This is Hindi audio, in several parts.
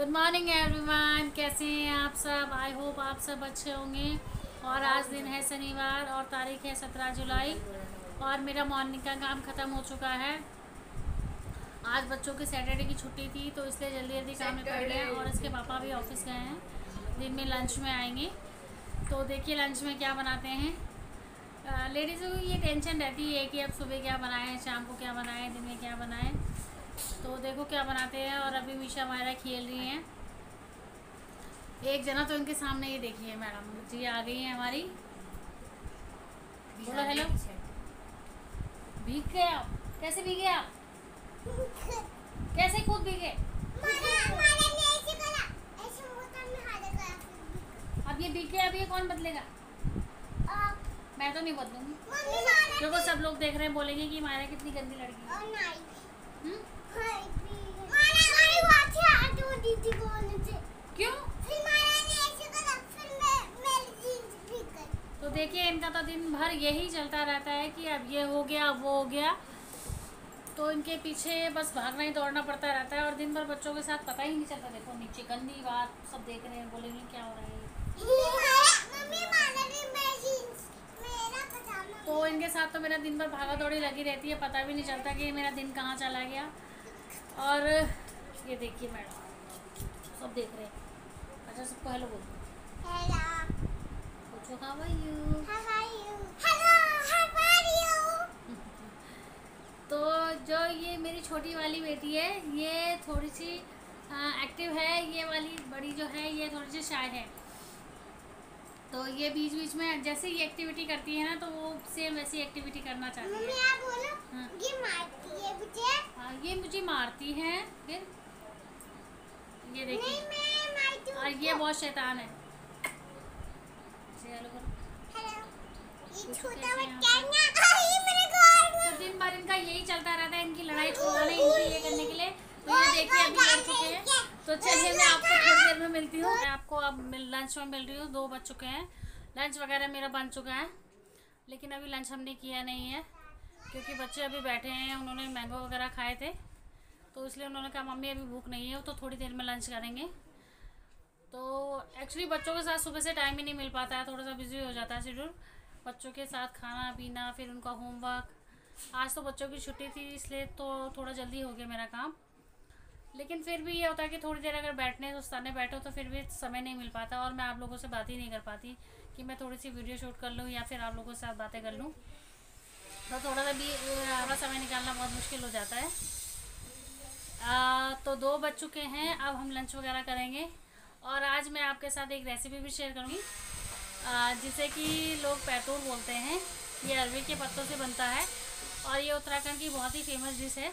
गुड मॉर्निंग एवरीवन कैसे हैं आप सब? आई होप आप सब अच्छे होंगे। और आज दिन है शनिवार और तारीख है सत्रह जुलाई। और मेरा मॉर्निंग का काम ख़त्म हो चुका है। आज बच्चों की सैटरडे की छुट्टी थी तो इसलिए जल्दी जल्दी काम निपट गया और इसके पापा भी ऑफ़िस गए हैं। दिन में लंच में आएँगे। तो देखिए लंच में क्या बनाते हैं। लेडीज़ों को ये टेंशन रहती है कि अब सुबह क्या बनाएँ, शाम को क्या बनाएँ, दिन में क्या बनाएँ। तो देखो क्या बनाते हैं और अभी मीशा मायरा खेल रही हैं। एक जना तो इनके सामने ही देखिए मैडम। जी आ गई है हमारी। बोलो हेलो भीग गए आप। कैसे भीगे आप? कैसे कूद भीगे? अब ये भीग गया अब ये कौन बदलेगा? मैं तो नहीं बदलूँगी। क्योंकि सब लोग देख रहे हैं बोलेंगे कि मायरा कितनी गंदी लड़की है। हम्म? तो देखिए, इनका तो दिन भर यही चलता रहता है कि अब ये हो गया, अब वो हो गया। तो इनके पीछे बस भागना ही दौड़ना पड़ता रहता है और दिन भर बच्चों के साथ पता ही नहीं चलता। देखो, नीचे गंदी बात, सब देख रहे हैं, बोलेंगे क्या हो रहा है। तो इनके साथ तो मेरा दिन भर भागा दौड़ी लगी रहती है, पता भी नहीं चलता कि मेरा दिन कहाँ चला गया। और ये देखिए मैडम सब देख रहे हैं। अच्छा सबको हेलो बोल पूछो हाउ आर यू तो जो ये मेरी छोटी वाली बेटी है ये थोड़ी सी एक्टिव है ये वाली बड़ी जो है ये थोड़ी सी शाय है। तो ये बीच बीच में जैसे ये एक्टिविटी करती है ना तो वो सेम वैसी एक्टिविटी करना चाहती है। हाँ। ये मारती है मुझे। हाँ ये मुझे मारती है फिर ये देखिए। और ये बहुत शैतान है। तो दिन भर इनका यही चलता रहता है इनकी लड़ाई छुड़वाने इनकी ये करने के लिए। तो ये देखिए अभी लड़ चुके हैं। तो चलिए मैं आपको थोड़ी देर में मिलती हूँ। मैं आपको अब लंच में मिल रही हूँ। दो बज चुके हैं। लंच वगैरह मेरा बन चुका है। लेकिन अभी लंच हमने किया नहीं है, क्योंकि बच्चे अभी बैठे हैं। उन्होंने मैंगो वगैरह खाए थे। तो इसलिए उन्होंने कहा, मम्मी, अभी भूख नहीं है तो थोड़ी देर में लंच करेंगे। तो एक्चुअली बच्चों के साथ सुबह से टाइम ही नहीं मिल पाता है। थोड़ा सा बिज़ी हो जाता है शेड्यूल बच्चों के साथ खाना, पीना, फिर उनका होमवर्क आज तो बच्चों की छुट्टी थी, इसलिए तो थोड़ा जल्दी हो गया मेरा काम। लेकिन फिर भी ये होता है कि थोड़ी देर अगर बैठने उस्ताने बैठो तो फिर भी समय नहीं मिल पाता और मैं आप लोगों से बात ही नहीं कर पाती कि मैं थोड़ी सी वीडियो शूट कर लूँ या फिर आप लोगों के साथ बातें कर लूँ। तो थोड़ा सा भी थोड़ा समय निकालना बहुत मुश्किल हो जाता है। आ, तो दो बज चुके हैं अब हम लंच वगैरह करेंगे। और आज मैं आपके साथ एक रेसिपी भी शेयर करूँगी जिसे कि लोग पैतूर बोलते हैं। ये अरवी के पत्तों से बनता है और ये उत्तराखंड की बहुत ही फ़ेमस डिश है।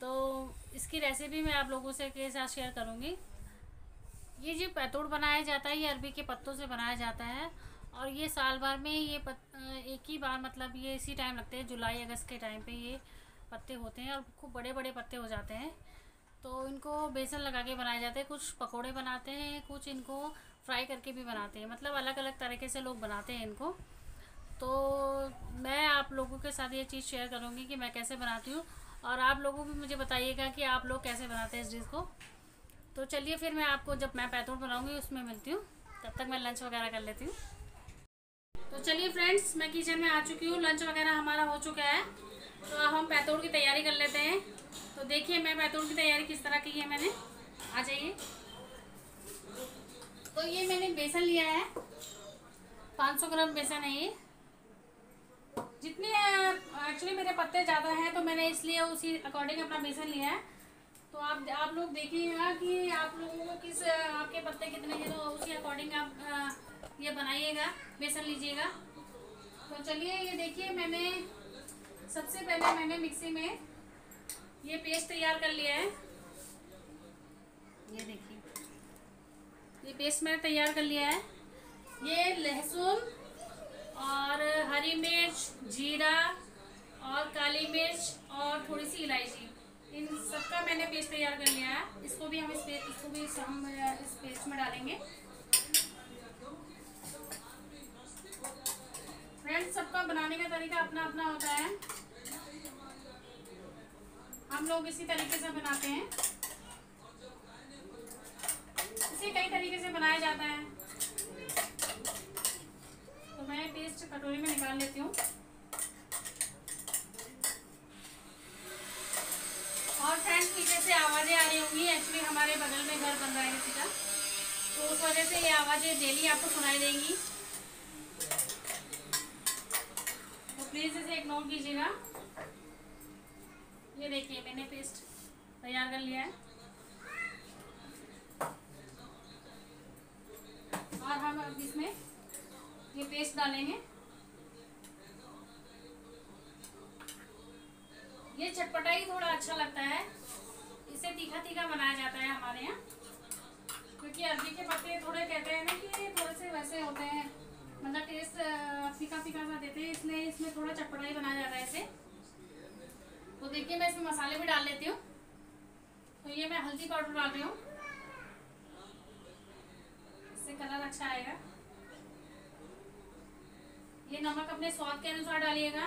तो इसकी रेसिपी मैं आप लोगों से के साथ शेयर करूँगी। ये जो पैतूड़ बनाया जाता है ये अरबी के पत्तों से बनाया जाता है और ये साल भर में ये पत, एक ही बार मतलब ये इसी टाइम लगते हैं जुलाई अगस्त के टाइम पे ये पत्ते होते हैं और खूब बड़े बड़े पत्ते हो जाते हैं। तो इनको बेसन लगा के बनाए जाते हैं कुछ पकोड़े बनाते हैं कुछ इनको फ्राई करके भी बनाते हैं। मतलब अलग अलग तरीके से लोग बनाते हैं इनको। तो मैं आप लोगों के साथ ये चीज़ शेयर करूँगी कि मैं कैसे बनाती हूँ। और आप लोगों भी मुझे बताइएगा कि आप लोग कैसे बनाते हैं इस डिश को। तो चलिए फिर मैं आपको जब मैं पैतूड़ बनाऊँगी, उसमें मिलती हूँ। तब तक मैं लंच वगैरह कर लेती हूँ। तो चलिए फ्रेंड्स मैं किचन में आ चुकी हूँ। लंच वगैरह हमारा हो चुका है। तो अब हम पैतूड़ की तैयारी कर लेते हैं। तो देखिए मैं पैतूड़ की तैयारी किस तरह की है मैंने। आ जाइए। तो ये मैंने बेसन लिया है। 500 ग्राम बेसन है ये। जितने एक्चुअली मेरे पत्ते ज़्यादा हैं तो मैंने इसलिए उसी अकॉर्डिंग अपना बेसन लिया है। तो आप आप लोग देखिएगा कि आप लोगों को किस आपके पत्ते कितने हैं तो उसी अकॉर्डिंग आप ये बनाइएगा बेसन लीजिएगा। तो चलिए, ये देखिए, मैंने, सबसे पहले मैंने मिक्सी में ये पेस्ट तैयार कर लिया है। ये देखिए, ये पेस्ट मैंने तैयार कर लिया है। ये लहसुन और हरी मिर्च, जीरा और काली मिर्च और थोड़ी सी इलायची। इन सबका मैंने पेस्ट तैयार कर लिया है। इसको भी हम इस पेस्ट इसको भी हम, इस पेस्ट में डालेंगे। फ्रेंड्स सबका बनाने का तरीका अपना अपना होता है। हम लोग इसी तरीके से बनाते हैं। इसे कई तरीके से बनाया जाता है। मैं पेस्ट कटोरी में निकाल लेती हूँ। और फ्रेंड्स पीछे से आवाज़ें आ रही होंगी। एक्चुअली हमारे बगल में घर बन रहा है किसी का। तो उस वजह से ये आवाज़ें डेली आपको सुनाई देंगी। तो प्लीज़ इसे इग्नोर कीजिएगा। ये देखिए, मैंने पेस्ट तैयार कर लिया है। और हम अब इसमें ये पेस्ट डालेंगे। ये चटपटा ही थोड़ा अच्छा लगता है। इसे तीखा तीखा बनाया जाता है हमारे यहाँ। क्योंकि अरबी के पत्ते थोड़े कहते हैं ना कि थोड़े से वैसे होते हैं। मतलब टेस्ट फीका फीका सा देते हैं, इसलिए इसमें थोड़ा चटपटा ही बनाया जाता है इसे। तो देखिए, मैं इसमें मसाले भी डाल लेती हूँ। तो ये मैं हल्दी पाउडर डाल रही हूँ। इससे कलर अच्छा आएगा। ये नमक अपने स्वाद के अनुसार डालिएगा।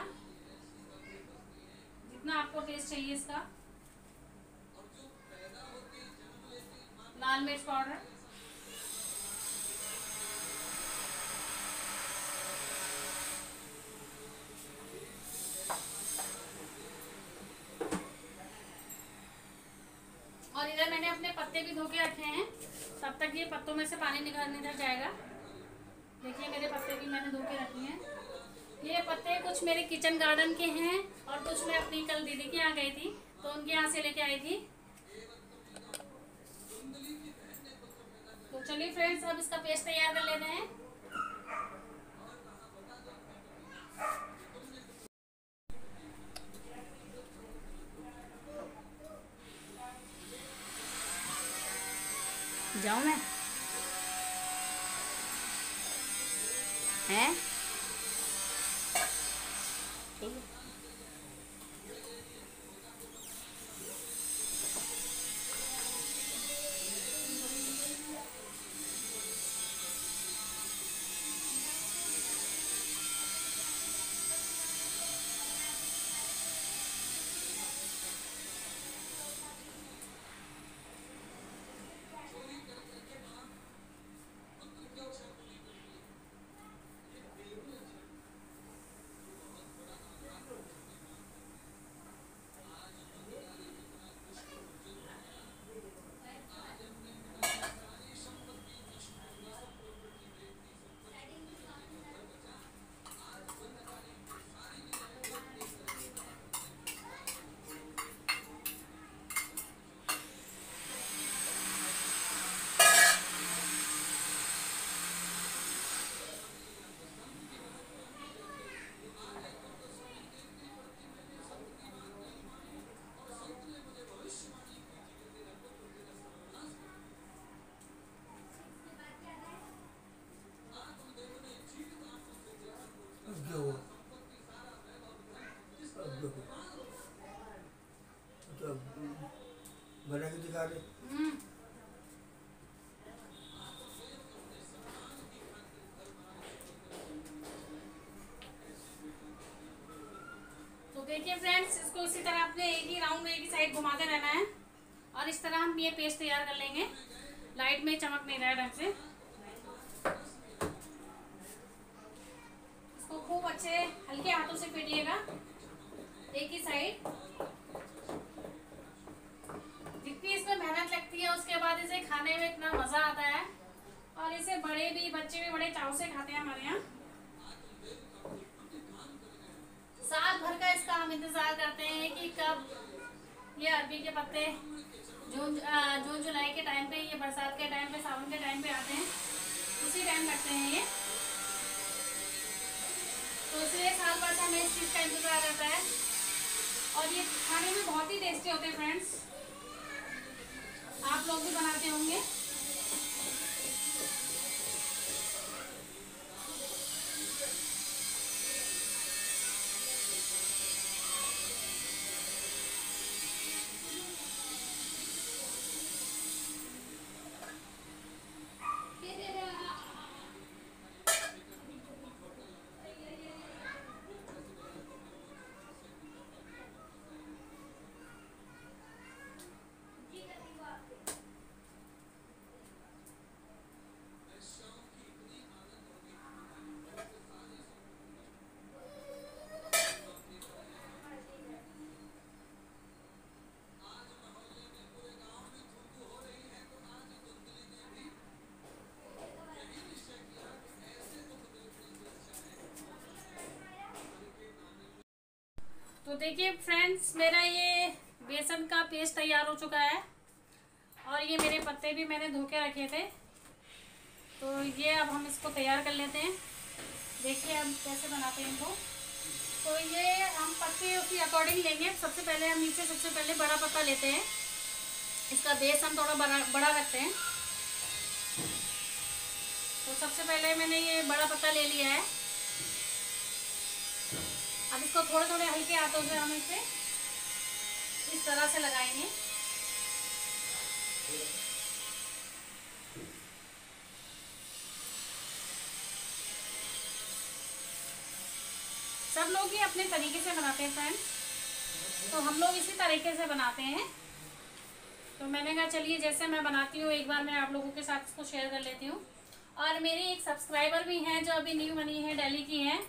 जितना आपको टेस्ट चाहिए इसका। लाल मिर्च पाउडर। और इधर मैंने अपने पत्ते भी धो के रखे हैं। तब तक ये पत्तों में से पानी निकल निकल जाएगा। देखिए मेरे पत्ते भी मैंने धो के रखे हैं। ये पत्ते कुछ मेरे किचन गार्डन के हैं और कुछ मैं अपनी कल दीदी के यहाँ गई थी तो उनके यहाँ से लेके आई थी। तो चलिए फ्रेंड्स अब इसका पेस्ट तैयार कर लेते हैं। हैं ठीक है अब जो हुआ अब देखो तो अब बना के दिखा रहे हम्म तो देखिए फ्रेंड्स इसको इसी तरह आपने एक ही राउंड में एक ही साइड घुमाते रहना है। और इस तरह हम ये पेस्ट तैयार कर लेंगे। लाइट में चमक नहीं रहा है ढंग से इसको खूब अच्छे हल्के हाथों से फेटिएगा एक ही साइड जितनी इसमें मेहनत लगती है उसके बाद इसे खाने में इतना मज़ा आता है और इसे बड़े भी बच्चे भी बड़े चाव से खाते हैं हमारे यहाँ साल भर का इसका हम इंतज़ार करते हैं कि कब ये अरबी के पत्ते जून जून, जुलाई के टाइम पे ये बरसात के टाइम पे, सावन के टाइम पे आते हैं। उसी टाइम लगते हैं ये। तो इसलिए साल भर से हमें इस चीज़ का इंतज़ार रहता है। और ये खाने में बहुत ही टेस्टी होते हैं फ्रेंड्स आप लोग भी बनाते होंगे। देखिए फ्रेंड्स मेरा ये बेसन का पेस्ट तैयार हो चुका है और ये मेरे पत्ते भी मैंने धो के रखे थे। तो ये अब हम इसको तैयार कर लेते हैं। देखिए हम कैसे बनाते हैं इनको। तो ये हम पत्ते उसी अकॉर्डिंग लेंगे। सबसे पहले हम नीचे सबसे पहले बड़ा पत्ता लेते हैं। इसका बेस हम थोड़ा बड़ा बड़ा रखते हैं। तो सबसे पहले मैंने ये बड़ा पत्ता ले लिया है। अब इसको थोड़े थोड़े हल्के हाथों से हम इसे इस तरह से लगाएँगे। सब लोग ही अपने तरीके से बनाते हैं फ्रेंड्स तो हम लोग इसी तरीके से बनाते हैं। तो मैंने कहा, चलिए, जैसे मैं बनाती हूँ, एक बार मैं आप लोगों के साथ इसको शेयर कर लेती हूँ। और मेरी एक सब्सक्राइबर भी हैं, जो अभी न्यू बनी है दिल्ली की हैं।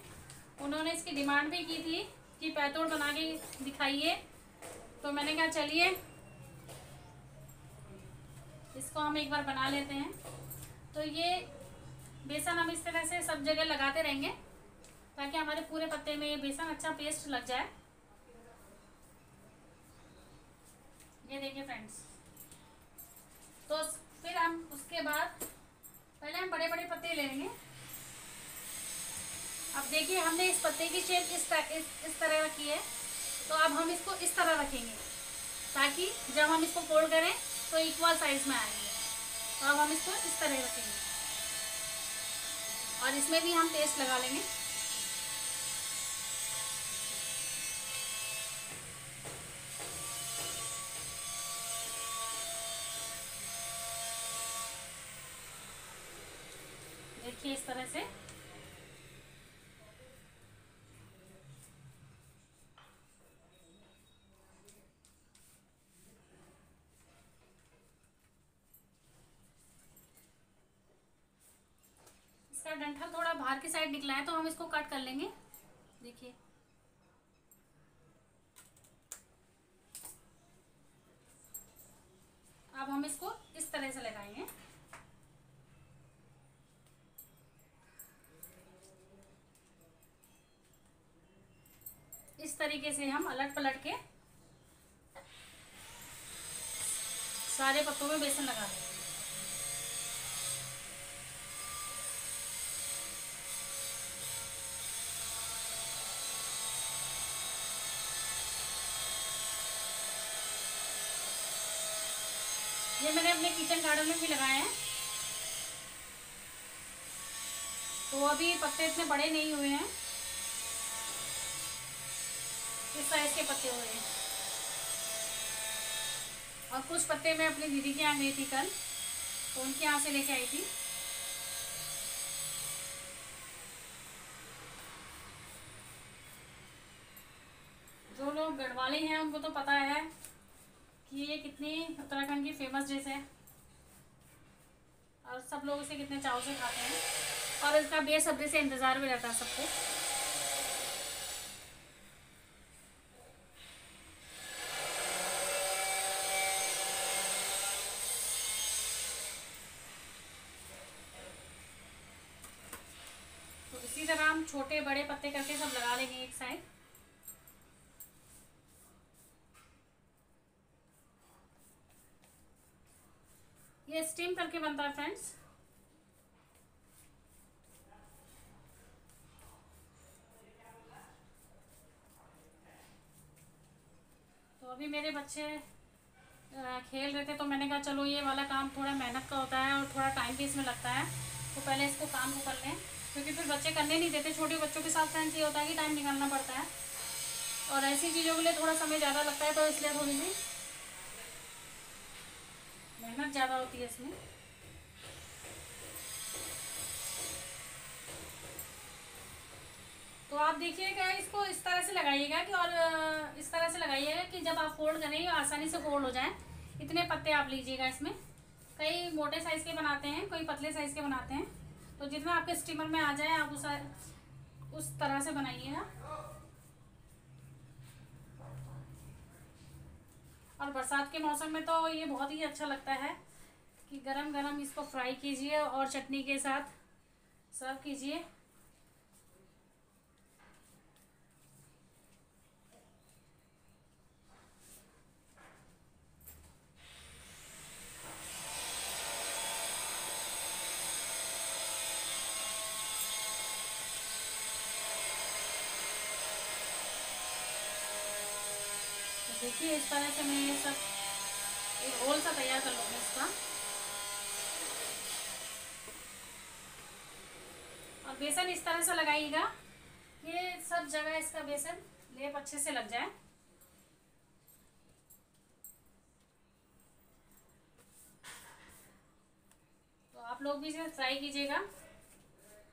उन्होंने इसकी डिमांड भी की थी कि पैतोड़ बना के दिखाइए। तो मैंने कहा, चलिए, इसको हम एक बार बना लेते हैं। तो ये बेसन हम इस तरह से सब जगह लगाते रहेंगे ताकि हमारे पूरे पत्ते में ये बेसन अच्छा पेस्ट लग जाए। ये देखिए फ्रेंड्स तो फिर हम उसके बाद, पहले हम बड़े बड़े पत्ते ले लेंगे। अब देखिए हमने इस पत्ते की शेप इस तरह इस, इस तरह रखी है। तो अब हम इसको इस तरह रखेंगे। ताकि जब हम इसको फोल्ड करें तो इक्वल साइज़ में आएँगे। तो अब हम इसको इस तरह रखेंगे। और इसमें भी हम पेस्ट लगा लेंगे। देखिए इस तरह से इसका डंठल थोड़ा बाहर की साइड निकला है तो हम इसको कट कर लेंगे। देखिए। अब हम इसको इस तरह से लगाएँगे। इस तरीके से हम अलट पलट के सारे पत्तों में बेसन लगा देंगे ये मैंने अपने किचन गार्डन में भी लगाए हैं। तो अभी पत्ते इतने बड़े नहीं हुए हैं। इस साइज़ के पत्ते हुए हैं। और कुछ पत्ते मैं अपनी दीदी के यहाँ गई थी कल। तो उनके यहाँ से लेके आई थी। जो लोग गढ़वाले हैं, उनको तो पता है कि ये कितनी उत्तराखंड की फ़ेमस डिश है। और सब लोग इसे कितने चाव से खाते हैं। और इसका बेसब्री से इंतज़ार भी रहता है सबको तो इसी तरह हम छोटे बड़े पत्ते करके सब लगा लेंगे एक साइड ये स्टीम करके बनता है फ्रेंड्स तो अभी मेरे बच्चे खेल रहे थे तो मैंने कहा, चलो, ये वाला काम थोड़ा मेहनत का होता है और थोड़ा टाइम भी इसमें लगता है। तो पहले इसको काम को कर लें। क्योंकि फिर बच्चे करने नहीं देते। छोटे बच्चों के साथ फ्रेंड्स ये होता है कि टाइम निकालना पड़ता है। और ऐसी चीज़ों के लिए थोड़ा समय ज़्यादा लगता है तो इसलिए थोड़ी सी मेहनत ज़्यादा होती है इसमें। तो आप देखिएगा इसको इस तरह से लगाइएगा कि और इस तरह से लगाइएगा कि जब आप फोल्ड करें आसानी से फोल्ड हो जाए। इतने पत्ते आप लीजिएगा इसमें। कई मोटे साइज़ के बनाते हैं, कोई पतले साइज़ के बनाते हैं। तो जितना आपके स्टीमर में आ जाए, आप उस उस तरह से बनाइएगा। और बरसात के मौसम में तो ये बहुत ही अच्छा लगता है कि गरम गरम इसको फ्राई कीजिए और चटनी के साथ सर्व कीजिए। देखिए, इस तरह से मैं ये सब एक रोल सा तैयार कर लूँगी इसका। और बेसन इस तरह से लगाइएगा। ये सब जगह इसका बेसन लेप अच्छे से लग जाए। तो आप लोग भी इसे ट्राई कीजिएगा।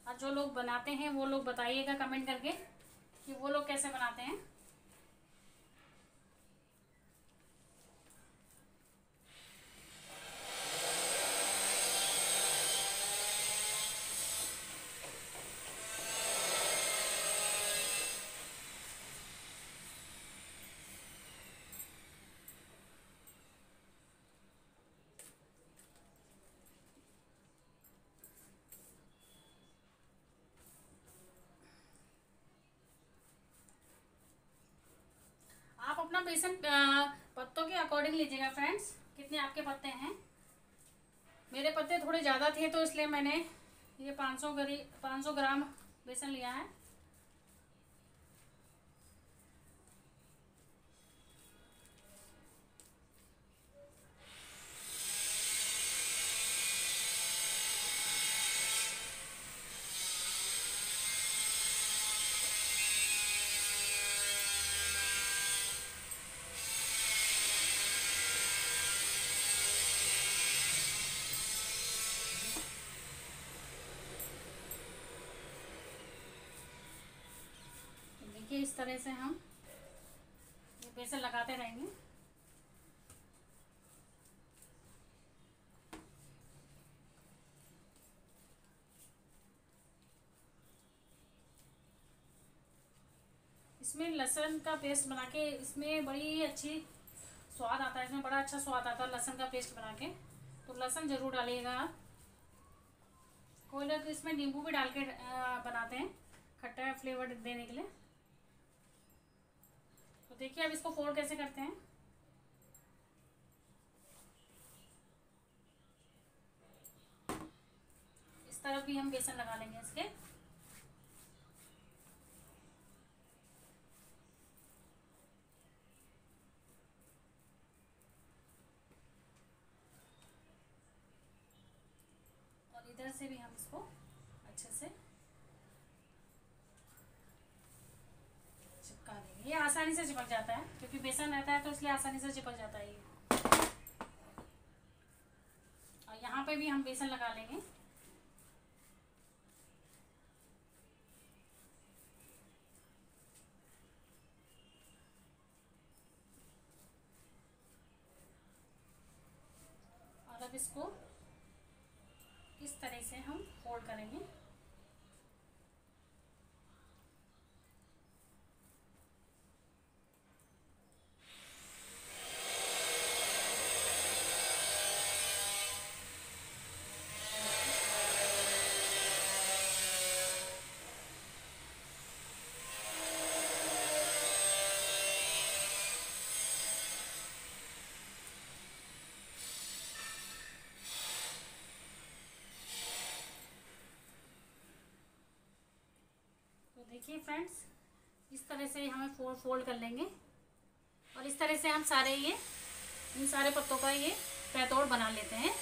और जो लोग बनाते हैं, वो लोग बताइएगा कमेंट करके कि वो लोग कैसे बनाते हैं आप अपना बेसन पत्तों के अकॉर्डिंग लीजिएगा फ्रेंड्स कितने आपके पत्ते हैं? मेरे पत्ते थोड़े ज़्यादा थे तो इसलिए मैंने ये 500 सौ 500 ग्राम बेसन लिया है तो देखिए इस तरह से हम ये बेसन लगाते रहेंगे। इसमें लहसुन का पेस्ट बना के इसमें बड़ी अच्छी स्वाद आता है, इसमें बड़ा अच्छा स्वाद आता है लहसुन का पेस्ट बना के। तो लहसुन ज़रूर डालिएगा आप। कोई लोग इसमें नींबू भी डाल के बनाते हैं खट्टा फ्लेवर देने के लिए। देखिए, अब इसको फोल्ड कैसे करते हैं? इस तरफ़ भी हम बेसन लगा लेंगे इसके। और इधर से भी हम इसको अच्छे से चिपका देंगे ये आसानी से चिपक जाता है, क्योंकि बेसन रहता है तो इसलिए आसानी से चिपक जाता है ये। और यहाँ पे भी हम बेसन लगा लेंगे। और अब इसको इस तरह से हम फोल्ड करेंगे तो देखिए फ्रेंड्स इस तरह से हमें फोल्ड फोल्ड कर लेंगे। और इस तरह से हम सारे ये, इन सारे पत्तों का ये पैतौड़ बना लेते हैं।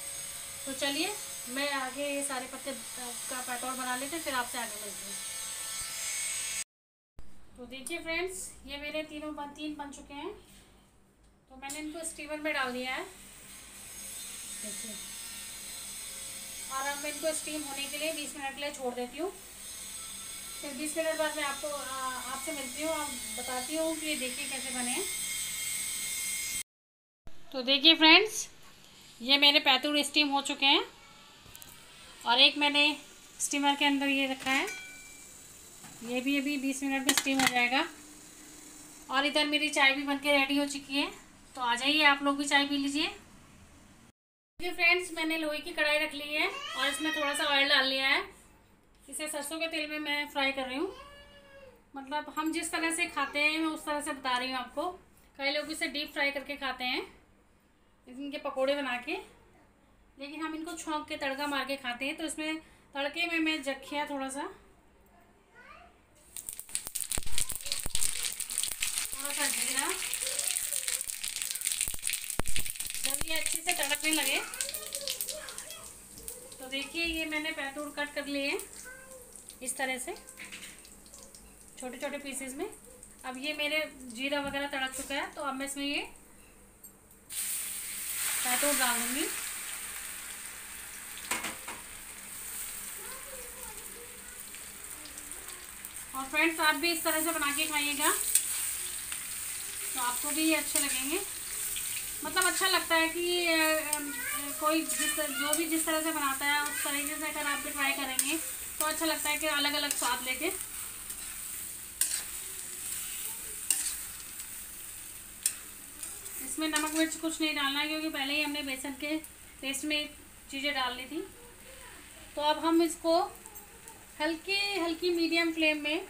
तो चलिए, मैं आगे ये सारे पत्ते का पैतौड़ बना लेते हैं, फिर आपसे आगे मिलती हूँ। तो देखिए फ्रेंड्स ये मेरे तीनों बन, तीन बन चुके हैं। तो मैंने इनको स्टीमर में डाल दिया है। देखिए। और अब मैं इनको स्टीम होने के लिए बीस मिनट के लिए छोड़ देती हूँ। फिर बीस मिनट बाद मैं आपको आपसे मिलती हूँ, आप बताती हूँ कि ये देखिए कैसे बने तो देखिए फ्रेंड्स ये मेरे पैतूर स्टीम हो चुके हैं और एक मैंने स्टीमर के अंदर ये रखा है। ये भी अभी बीस मिनट में स्टीम हो जाएगा। और इधर मेरी चाय भी बनके रेडी हो चुकी है। तो आ जाइए, आप लोग भी चाय पी लीजिए। देखिए फ्रेंड्स मैंने लोहे की कढ़ाई रख ली है और इसमें थोड़ा सा ऑयल डाल लिया है। इसे सरसों के तेल में मैं फ्राई कर रही हूँ। मतलब हम जिस तरह से खाते हैं, मैं उस तरह से बता रही हूँ आपको। कई लोग इसे डीप फ्राई करके खाते हैं, इनके पकोड़े बना के। लेकिन हम इनको छोंक के तड़का मार के खाते हैं तो इसमें तड़के में मैं जखिया थोड़ा सा थोड़ा सा जीरा जब ये अच्छे से तड़कने लगे तो देखिए ये मैंने पैतूर कट कर लिए हैं। इस तरह से, छोटे छोटे पीसेस में। अब ये मेरे जीरा वगैरह तड़क चुका है तो अब मैं इसमें ये पैतूर डाल दूँगी। और फ्रेंड्स आप भी इस तरह से बना के खाइएगा तो आपको भी ये अच्छे लगेंगे। मतलब अच्छा लगता है कि कोई जिस, जो भी जिस तरह से बनाता है, उस तरीके से अगर आप भी ट्राई करेंगे तो अच्छा लगता है कि अलग अलग स्वाद लेके। इसमें नमक मिर्च कुछ नहीं डालना है, क्योंकि पहले ही हमने बेसन के पेस्ट में चीज़ें डाल ली थी। तो अब हम इसको हल्की हल्की मीडियम फ्लेम में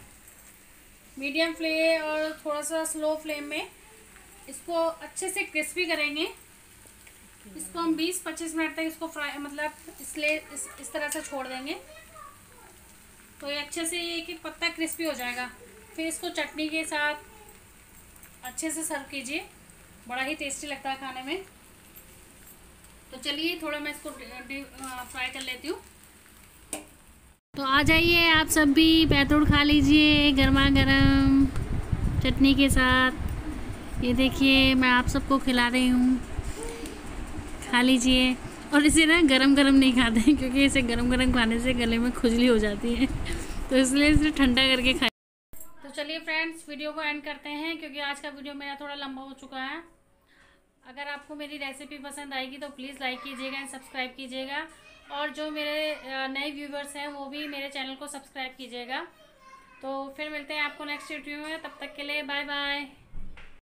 मीडियम फ्लेम और थोड़ा सा स्लो फ्लेम में इसको अच्छे से क्रिस्पी करेंगे। इसको हम 20-25 मिनट तक इसको फ्राई मतलब इसलिए इस इस तरह से छोड़ देंगे। तो ये अच्छे से ये एक पत्ता क्रिस्पी हो जाएगा। फिर इसको चटनी के साथ अच्छे से सर्व कीजिए। बड़ा ही टेस्टी लगता है खाने में। तो चलिए थोड़ा मैं इसको फ्राई कर लेती हूँ। तो आ जाइए, आप सब भी पैतुड़ खा लीजिए गर्मा गर्म चटनी के साथ। ये देखिए, मैं आप सबको खिला रही हूँ। खा लीजिए। और इसे ना गरम गरम नहीं खाते हैं, क्योंकि इसे गरम गरम खाने से गले में खुजली हो जाती है। तो इसलिए इसे ठंडा करके खाए। तो चलिए फ्रेंड्स वीडियो को एंड करते हैं, क्योंकि आज का वीडियो मेरा थोड़ा लंबा हो चुका है। अगर आपको मेरी रेसिपी पसंद आएगी तो प्लीज़ लाइक कीजिएगा एंड सब्सक्राइब कीजिएगा। और जो मेरे नए व्यूवर्स हैं, वो भी मेरे चैनल को सब्सक्राइब कीजिएगा। तो फिर मिलते हैं आपको नेक्स्ट वीडियो में। तब तक के लिए बाय बाय